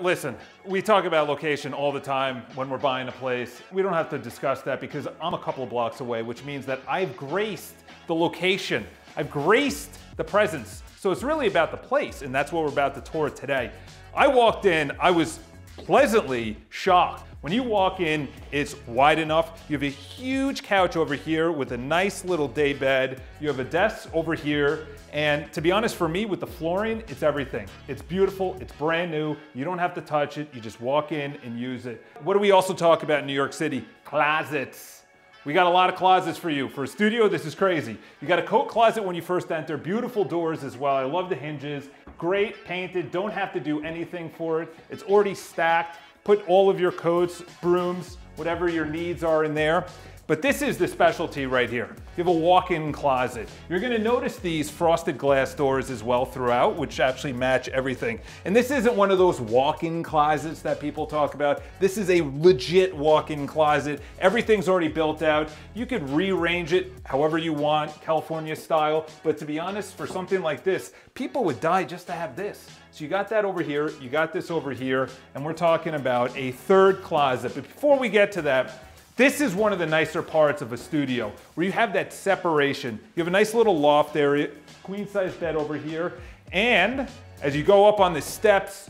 Listen, we talk about location all the time when we're buying a place. We don't have to discuss that because I'm a couple of blocks away, which means that I've graced the location. I've graced the presence. So it's really about the place, and that's what we're about to tour today. I walked in, I was pleasantly shocked. When you walk in, it's wide enough. You have a huge couch over here with a nice little day bed. You have a desk over here. And to be honest, for me, with the flooring, it's everything. It's beautiful, it's brand new. You don't have to touch it. You just walk in and use it. What do we also talk about in New York City? Closets. We got a lot of closets for you. For a studio, this is crazy. You got a coat closet when you first enter, beautiful doors as well. I love the hinges, great painted, don't have to do anything for it. It's already stacked. Put all of your coats, brooms, whatever your needs are in there. But this is the specialty right here. You have a walk-in closet. You're gonna notice these frosted glass doors as well throughout, which actually match everything. And this isn't one of those walk-in closets that people talk about. This is a legit walk-in closet. Everything's already built out. You could rearrange it however you want, California style. But to be honest, for something like this, people would die just to have this. So you got that over here, you got this over here, and we're talking about a third closet. But before we get to that, this is one of the nicer parts of a studio where you have that separation. You have a nice little loft area, queen size bed over here. And as you go up on the steps,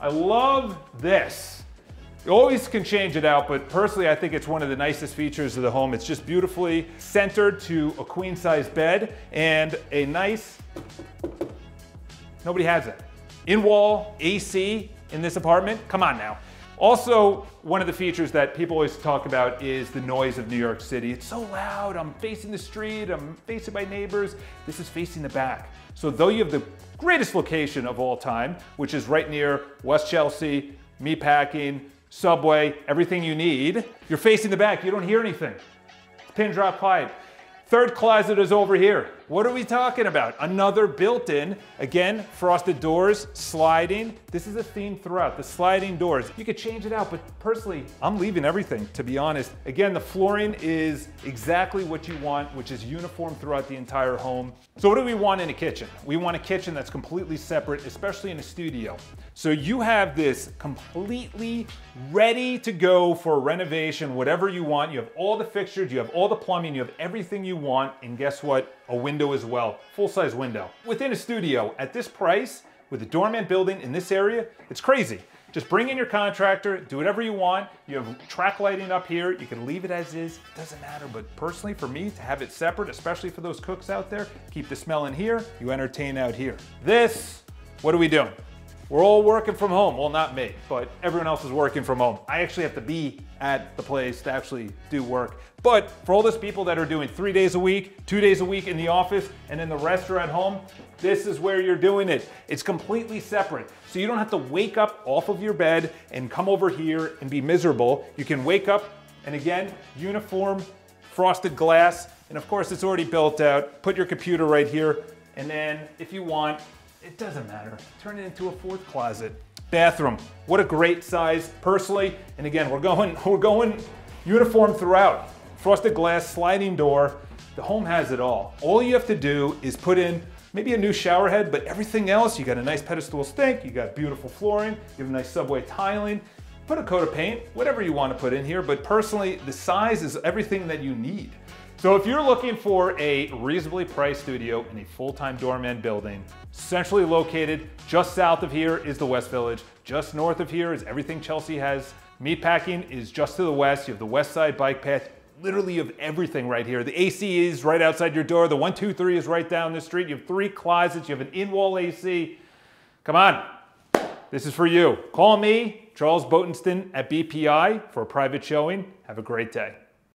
I love this. You always can change it out, but personally, I think it's one of the nicest features of the home. It's just beautifully centered to a queen size bed and a nice, nobody has it. In-wall AC in this apartment, come on now. Also, one of the features that people always talk about is the noise of New York City. It's so loud, I'm facing the street, I'm facing my neighbors. This is facing the back. So though you have the greatest location of all time, which is right near West Chelsea, meatpacking, subway, everything you need, you're facing the back, you don't hear anything. It's pin drop quiet. Third closet is over here. What are we talking about? Another built-in, again, frosted doors, sliding. This is a theme throughout, the sliding doors. You could change it out, but personally, I'm leaving everything, to be honest. Again, the flooring is exactly what you want, which is uniform throughout the entire home. So what do we want in a kitchen? We want a kitchen that's completely separate, especially in a studio. So you have this completely ready to go for renovation, whatever you want. You have all the fixtures, you have all the plumbing, you have everything you want, and guess what? A window as well, full-size window. Within a studio, at this price, with a doorman building in this area, it's crazy. Just bring in your contractor, do whatever you want. You have track lighting up here. You can leave it as is, it doesn't matter. But personally, for me, to have it separate, especially for those cooks out there, keep the smell in here, you entertain out here. This, what are we doing? We're all working from home. Well, not me, but everyone else is working from home. I actually have to be at the place to actually do work. But for all those people that are doing three days a week, two days a week in the office, and then the rest are at home, this is where you're doing it. It's completely separate. So you don't have to wake up off of your bed and come over here and be miserable. You can wake up and again, uniform, frosted glass, and of course it's already built out. Put your computer right here, and then if you want, it doesn't matter. Turn it into a fourth closet. Bathroom, what a great size personally. And again, we're going, we're going uniform throughout. Frosted glass, sliding door. The home has it all. All you have to do is put in maybe a new shower head, but everything else, you got a nice pedestal sink, you got beautiful flooring, you have a nice subway tiling, put a coat of paint, whatever you want to put in here, but personally, the size is everything that you need. So if you're looking for a reasonably priced studio in a full-time doorman building, centrally located, just south of here is the West Village, just north of here is everything Chelsea has. Meatpacking is just to the west, you have the west side bike path, literally you have everything right here. The AC is right outside your door, the 123 is right down the street, you have three closets, you have an in-wall AC. Come on, this is for you. Call me, Charles Botensten at BPI for a private showing. Have a great day.